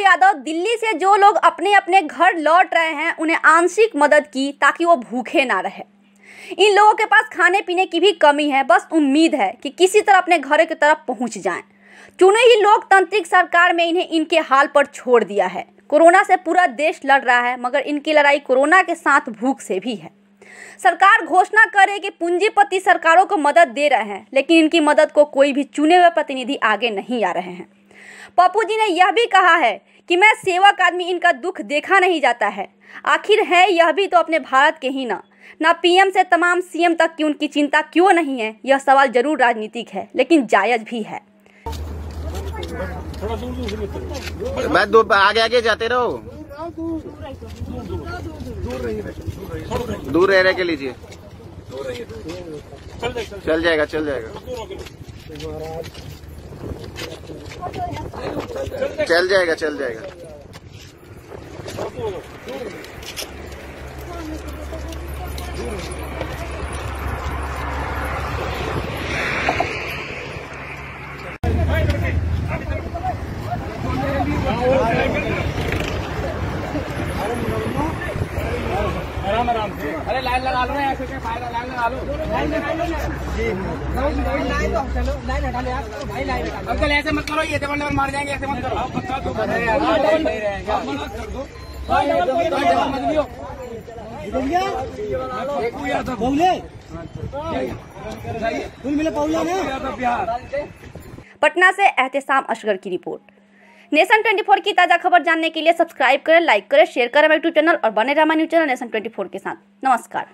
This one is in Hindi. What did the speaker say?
यादव दिल्ली से जो लोग अपने अपने घर लौट रहे हैं, उन्हें आंशिक मदद की ताकि वो भूखे ना रहे। इन लोगों के पास खाने पीने की भी कमी है, बस उम्मीद है कि किसी तरह अपने घर की तरफ़ पहुँच जाएँ। चुने ही लोकतांत्रिक सरकार में इन्हें इनके हाल पर छोड़ दिया है। कोरोना से पूरा देश लड़ रहा है, मगर इनकी लड़ाई कोरोना के साथ भूख से भी है। सरकार घोषणा करे कि पूंजीपति सरकारों को मदद दे रहे हैं, लेकिन इनकी मदद को कोई भी चुने हुए प्रतिनिधि आगे नहीं आ रहे हैं। पप्पू जी ने यह भी कहा है कि मैं सेवक आदमी इनका दुख देखा नहीं जाता है। आखिर है यह भी तो अपने भारत के ही ना। ना पीएम से तमाम सीएम तक की उनकी चिंता क्यों नहीं है? यह सवाल ज़रूर राजनीतिक है, लेकिन जायज़ भी है। मैं दो आगे आगे जाते रहो। दूर रह रहे के लीजिए। चल जाएगा चल जाएगा। चल जाएगा चल जाएगा। अरे लाइन लगा लो ना ऐसे क्या फ़ायदा लाइन लगा लो। लाइन हटा लो यार। भाई लाइन अंकल ऐसे मत करो ये डबल डबल मार जाएँगे ऐसे मत करो। अरे यार डबल नहीं रहेंगे डबल मत लियो बोले कुल मिले पौला ना? बिहार। पटना से एहतसाम अशगर की रिपोर्ट। नेशन 24 की ताज़ा खबर जानने के लिए सब्सक्राइब करें, लाइक करें, शेयर करें यूट्यूब चैनल और बने रामा न्यूज़ चैनल नेशन 24 के साथ। नमस्कार।